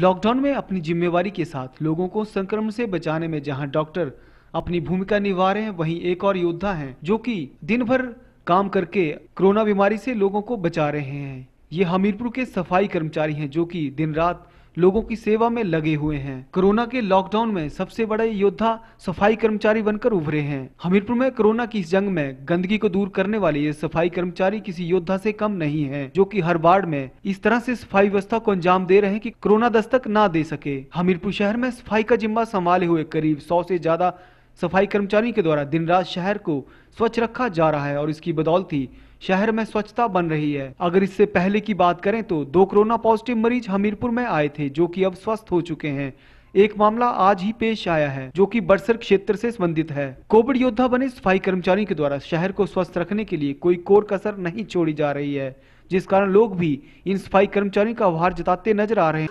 Lockdown में अपनी जिम्मेवारी के साथ लोगों को संक्रमण से बचाने में जहाँ डॉक्टर अपनी भूमिका निभा रहे हैं, वहीं एक और योद्धा हैं, जो कि दिन भर काम करके कोरोना बीमारी से लोगों को बचा रहे हैं। ये हमीरपुर के सफ़ाई कर्मचारी हैं, जो कि दिन रात लोगों की सेवा में लगे हुए हैं। कोरोना के लॉकडाउन में सबसे बड़े योद्धा सफ़ाई कर्मचारी बनकर उभरे हैं। हमीरपुर में कोरोना की इस जंग में गंदगी को दूर करने वाले ये सफ़ाई कर्मचारी किसी योद्धा से कम नहीं है, जो कि हर वार्ड में इस तरह से सफ़ाई व्यवस्था को अंजाम दे रहे हैं कि कोरोना दस्तक ना दे सके। हमीरपुर शहर में सफ़ाई का जिम्मा संभाले हुए करीब सौ से ज़्यादा सफ़ाई कर्मचारियों के द्वारा दिन रात शहर को स्वच्छ रखा जा रहा है और इसकी बदौलती शहर में स्वच्छता बन रही है। अगर इससे पहले की बात करें तो दो कोरोना पॉजिटिव मरीज़ हमीरपुर में आए थे जो कि अब स्वस्थ हो चुके हैं। एक मामला आज ही पेश आया है जो कि बरसर क्षेत्र से संबंधित है। कोविड योद्धा बने सफ़ाई कर्मचारियों के द्वारा शहर को स्वस्थ रखने के लिए कोई कोर कसर नहीं छोड़ी जा रही है जिस कारण लोग भी इन सफ़ाई कर्मचारियों का आभार जताते नज़र आ रहे हैं।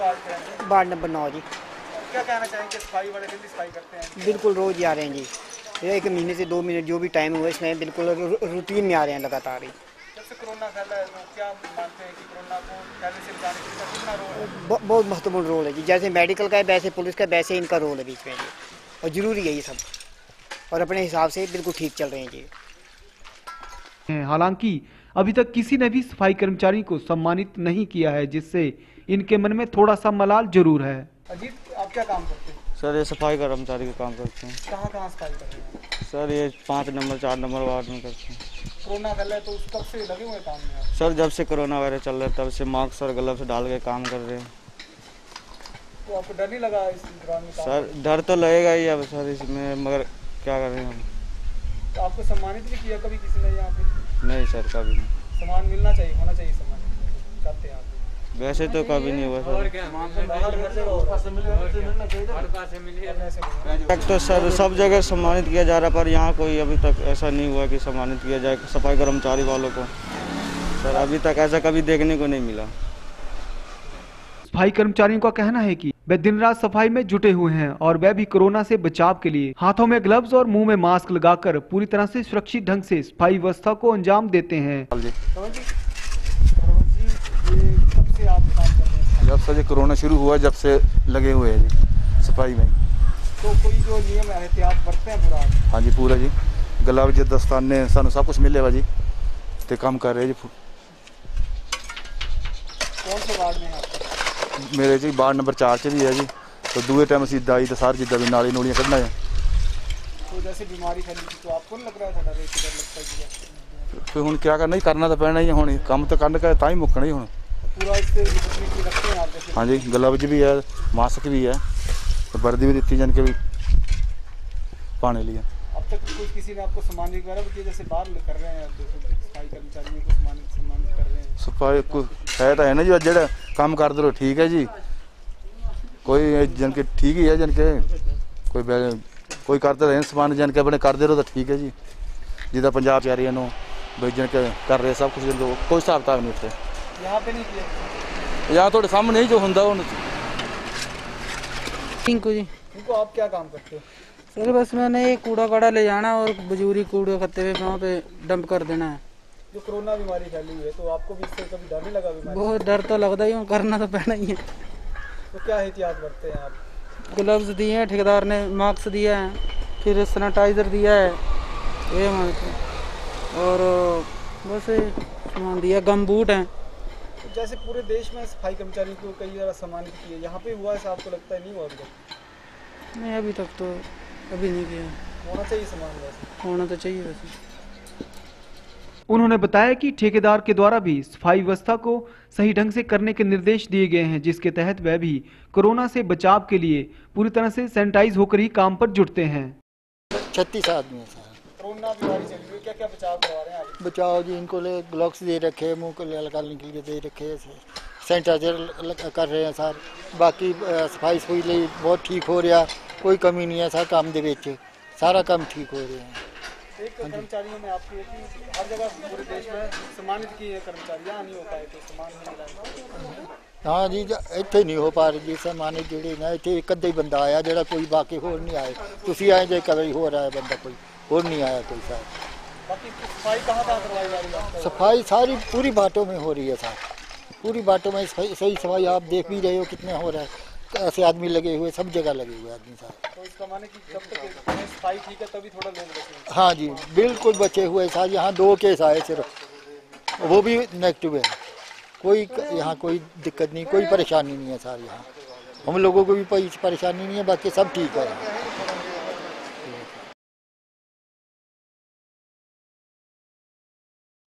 हैं? वार्ड नंबर नौ जी। क्या कहना चाहेंगे? सफ़ाई वाले दिन सफ़ाई करते हैं। बिल्कुल रोज ही आ रहे हैं जी। एक महीने से दो महीने जो भी टाइम हुआ इसमें बिल्कुल रूटीन में आ रहे हैं लगातार ही। कोरोना फैला है तो क्या मानते हैं कि कोरोना को फैलने से बचाने के लिए कितना रोल है? ब- बहुत महत्वपूर्ण रोल है जी। जैसे मेडिकल का है वैसे पुलिस का वैसे इनका रोल है बीच में जी। और ज़रूरी है ये सब। और अपने हिसाब से बिल्कुल ठीक चल रहे हैं जी। हालाँकि अभी तक किसी ने भी सफ़ाई कर्मचारी को सम्मानित नहीं किया है जिससे इनके मन में थोड़ा सा मलाल ज़रूर है। अजीत आप क्या काम करते हैं? सर ये सफ़ाई कर्मचारी का काम करते हैं। कहाँ कहाँ सफ़ाई कर रहे हैं सर ये पाँच नंबर चार नंबर वार्ड में करते हैं। कोरोना फैला है तो उस कब से लगे हुए काम में सर जब से कोरोना वायरस चल रहा है तब से मास्क और ग्लव्स डाल के काम कर रहे हैं। तो आपको डर नहीं लगा इस दौरान में सर डर तो लगेगा ही अब सर इसमें मगर क्या करें हम? तो आपको सम्मानित भी किया कभी किसी ने यहाँ पे नहीं सर कभी नहीं। सम्मान मिलना चाहिए होना चाहिए सम्मान। चाहते हैं आप? वैसे तो कभी नहीं हुआ सर। तक तो सर सब जगह सम्मानित किया जा रहा पर यहाँ कोई अभी तक ऐसा नहीं हुआ कि सम्मानित किया जाए सफ़ाई कर्मचारी वालों को। सर अभी तक ऐसा कभी देखने को नहीं मिला। सफ़ाई कर्मचारियों का कहना है कि वे दिन रात सफ़ाई में जुटे हुए हैं और वे भी कोरोना से बचाव के लिए हाथों में ग्लव्स और मुँह में मास्क लगाकर पूरी तरह से सुरक्षित ढंग से सफ़ाई व्यवस्था को अंजाम देते हैं। से आप काम कर रहे हैं जब से ये कोरोना शुरू हुआ जब से लगे हुए हैं जी सफाई में तो कोई जो नियम एहतियात बरतते हैं पूरा आप? हाँ जी पूरा जी गलाव जी दस्ताने सानू सब कुछ मिलेगा जी ते काम कर रहे जी कौन से वार्ड में हैं आप ਮੇਰੇ ਜੀ ਵਾਰਡ ਨੰਬਰ 4 ਚ ਵੀ ਹੈ ਜੀ ਤੇ ਦੂਏ ਟਾਈਮ ਅਸੀਂ ਦਾਈ ਤੇ ਸਾਰ ਜਿੱਦਾਂ ਵੀ ਨਾਲੀ ਨੂਲੀਆਂ ਕੱਢਣਾ ਹੈ तो जैसे बीमारी फैली थी तो आपको नहीं लग रहा था डर एक डर लगता है कि ਫਿਰ ਹੁਣ ਕੀ ਕਰਨਾ ਹੀ ਕਰਨਾ ਤਾਂ ਪੈਣਾ ਹੀ ਹੈ ਹੁਣ ਕੰਮ ਤਾਂ ਕਰਨ का ਤਾਂ ਹੀ ਮੁੱਕਣਾ ਹੀ ਹੁਣ पूरा इससे निपटने के लिए रखते हैं आप जैसे ਹਾਂਜੀ ਗਲਵਜ ਵੀ ਹੈ ਮਾਸਕ ਵੀ ਹੈ ਤੇ ਵਰਦੀ ਵੀ ਦਿੱਤੀ ਜਾਨ ਕੇ ਵੀ ਪਾਣੇ ਲਈ अब तक कुछ किसी ने आपको सम्मानित करा कि जैसे बाहर कर रहे हैं आप देखो सफाई कर्मचारियों को सम्मानित सम्मानित कर रहे हैं ਸਫਾਈ ਕੋ ਹੈ ਤਾਂ ਹੈ ਨਾ ਜੀ ਜਿਹੜਾ ਕੰਮ ਕਰਦੇ ਰਹੋ ਠੀਕ ਹੈ ਜੀ ਕੋਈ ਜਨ ਕੇ ਠੀਕ ਹੀ ਹੈ ਜਨ ਕੇ ਕੋਈ ਬੈ- ਕੋਈ ਕਰਦੇ ਰਹੇ ਸਮਾਨ ਜਨ ਕੇ ਆਪਣੇ ਕਰਦੇ ਰਹੋ ਤਾਂ ਠੀਕ ਹੈ ਜੀ ਜਿੱਦਾਂ ਪੰਜਾਬ ਚਾਰੀਆਂ ਨੂੰ ਬਈ ਜਨ ਕੇ ਕਰ ਰਹੇ ਸਭ ਕੁਝ ਕੋਈ ਹਿਸਾਬ ਤਾਂ ਨਹੀਂ ਉੱਥੇ यहाँ पे नहीं थोड़े तो सामने ही जो होंगे आप क्या काम करते हो? सर बस मैंने ये कूड़ा कड़ा ले जाना और बजूरी कूड़े खत्ते हुए वहाँ पे डंप कर देना है। जो कोरोना बीमारी फैली हुई है तो आपको भी इससे कभी डर नहीं लगा बीमारी? बहुत डर तो लगता ही हूँ करना तो पहना ही है। तो क्या एहतियात बरते हैं आप? ग्लव्स दिए हैं ठेकेदार ने मास्क दिया है फिर सैनिटाइज़र दिया है ये और बस सामान दिया गम बूट हैं। जैसे पूरे देश में सफ़ाई कर्मचारियों को कई जगह सम्मानित किए यहाँ पे हुआ ऐसा आपको लगता है? नहीं हुआ अभी तक? नहीं अभी तक तो अभी नहीं किया। होना चाहिए सम्मान वैसे? होना तो चाहिए वैसे। उन्होंने बताया कि ठेकेदार के द्वारा भी सफ़ाई व्यवस्था को सही ढंग से करने के निर्देश दिए गए हैं जिसके तहत वह भी कोरोना से बचाव के लिए पूरी तरह से सैनिटाइज होकर ही काम पर जुटते हैं। छत्तीस आदमी है सर कोरोना बीमारी चल रही है क्या क्या बचाव करवा रहे हैं आप बचाओ जी इनको ले ग्लव्स दे रखे हैं मुंह को लगाने के लिए दे रखे हैं सैनिटाइजर लग- कर रहे हैं सर बाकी अ, सफाई सफाई ਲਈ बहुत ठीक हो रहा कोई कमी नहीं है सर काम ਦੇ ਵਿੱਚ सारा काम ठीक हो रहे हैं एक कर्मचारियों में आपकी है कि हर जगह पूरे देश में सम्मानित किए हैं कर्मचारी यहाँ नहीं हो पाए तो सम्मान नहीं मिला ਹਾਂ ਜੀ ਜ- ਇੱਥੇ ਨਹੀਂ ਹੋ ਪਾ ਰਹੀ ਜੀ ਸਮਾਨੇ ਜਿਹੜੇ ਨੇ ਇੱਥੇ ਇੱਕ ਅੱਧਾ ਹੀ ਬੰਦਾ ਆਇਆ ਜਿਹੜਾ ਕੋਈ ਬਾਕੀ ਹੋਰ ਨਹੀਂ ਆਏ ਤੁਸੀਂ ਆਏ ਜੇ ਕਦੇ ਹੋਰ ਆਇਆ ਬੰਦਾ ਕੋਈ ਹੋਰ नहीं आया कोई सर बाकी सफ़ाई कहाँ कहाँ करवाई जा रही है सफ़ाई सारी पूरी बाटों में हो रही है सर पूरी बाटों में सही सही सफ़ाई आप देख भी रहे हो कितने हो रहा है। ऐसे आदमी लगे हुए सब जगह लगे हुए आदमी साहब। तो इसका माने कि जब तक सफ़ाई ठीक है तभी थोड़ा लोग बचेंगे हाँ। जी बिल्कुल बचे हुए साहब। यहाँ दो केस आए सिर्फ़। वो भी नेगेटिव है। कोई यहाँ कोई दिक्कत नहीं कोई परेशानी नहीं है सर यहाँ। हम लोगों को भी कोई परेशानी नहीं है बाकी सब ठीक है।